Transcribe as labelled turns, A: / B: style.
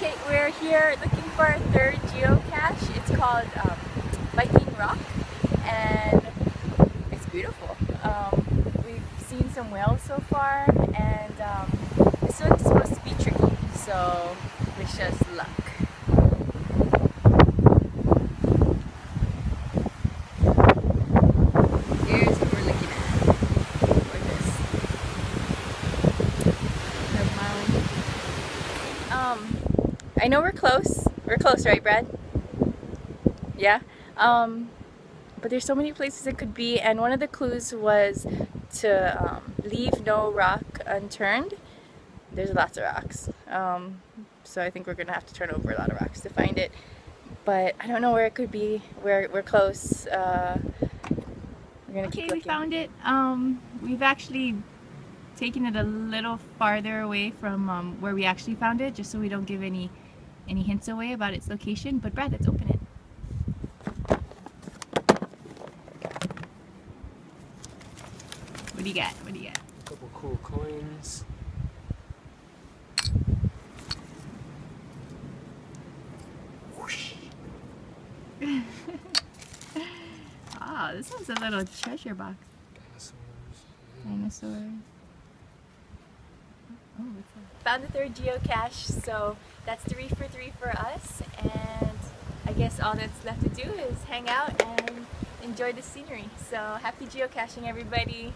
A: Okay, we're here looking for our third geocache. It's called um, Viking Rock and it's beautiful. Um, we've seen some whales so far and um, this one's supposed to be tricky, so wish us luck. Um, I know we're close. We're close, right, Brad? Yeah. Um, but there's so many places it could be, and one of the clues was to um, leave no rock unturned. There's lots of rocks. Um, so I think we're gonna have to turn over a lot of rocks to find it. But I don't know where it could be. We're we're close. Uh, we're gonna keep
B: Okay, we found it. Um, we've actually taken it a little farther away from um, where we actually found it, just so we don't give any any hints away about its location. But Brad, let's open it. What do you got? What do you got?
C: couple cool coins. Whoosh.
B: Ah, this one's a little treasure box.
C: Dinosaurs.
B: Dinosaur.
A: Found the third geocache, so that's three for three for us. And I guess all that's left to do is hang out and enjoy the scenery. So happy geocaching, everybody!